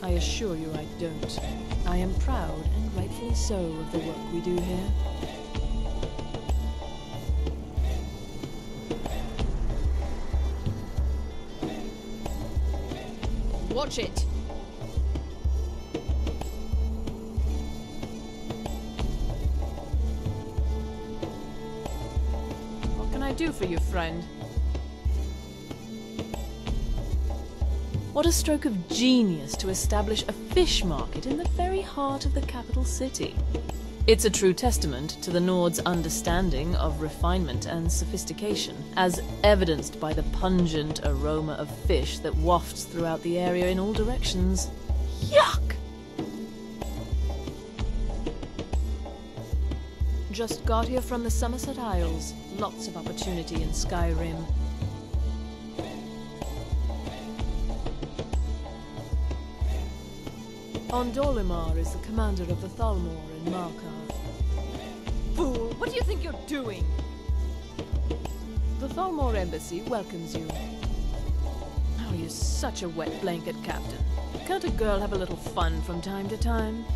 I assure you I don't. I am proud, and rightfully so, of the work we do here. Watch it! What can I do for you, friend? What a stroke of genius to establish a fish market in the very heart of the capital city. It's a true testament to the Nord's understanding of refinement and sophistication, as evidenced by the pungent aroma of fish that wafts throughout the area in all directions. Yuck! Just got here from the Summerset Isles. Lots of opportunity in Skyrim. Ondolemar is the commander of the Thalmor in Markarth. Fool, what do you think you're doing? The Thalmor embassy welcomes you. Oh, you're such a wet blanket, Captain. Can't a girl have a little fun from time to time?